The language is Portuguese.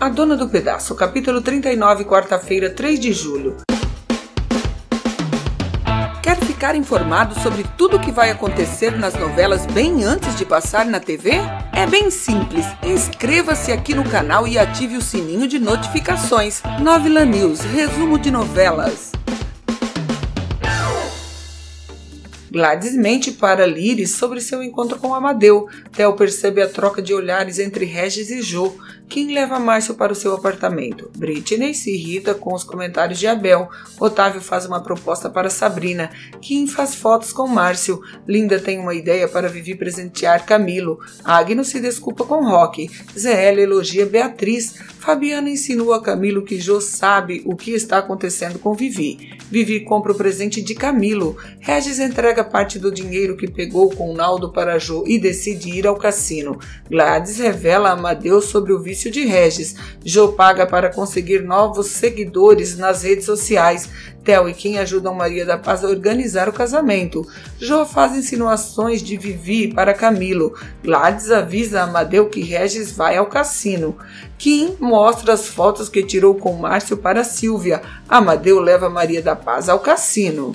A Dona do Pedaço, capítulo 39, quarta-feira, 3 de julho. Quer ficar informado sobre tudo o que vai acontecer nas novelas bem antes de passar na TV? É bem simples. Inscreva-se aqui no canal e ative o sininho de notificações. Novela News, resumo de novelas. Gladys mente para Liris sobre seu encontro com Amadeu. Theo percebe a troca de olhares entre Regis e Jo. Quem leva Márcio para o seu apartamento? Britney se irrita com os comentários de Abel. Otávio faz uma proposta para Sabrina. Kim faz fotos com Márcio. Linda tem uma ideia para Vivi presentear Camilo. Agno se desculpa com Roque. ZL elogia Beatriz. Fabiana insinua a Camilo que Jo sabe o que está acontecendo com Vivi. Vivi compra o presente de Camilo. Regis entrega parte do dinheiro que pegou com Naldo para Jo e decide ir ao cassino. Gladys revela a Amadeus sobre o vício de Regis. Joe paga para conseguir novos seguidores nas redes sociais. Theo e Kim ajudam Maria da Paz a organizar o casamento. Jo faz insinuações de Vivi para Camilo. Gladys avisa Amadeu que Regis vai ao cassino. Kim mostra as fotos que tirou com Márcio para Silvia. Amadeu leva Maria da Paz ao cassino.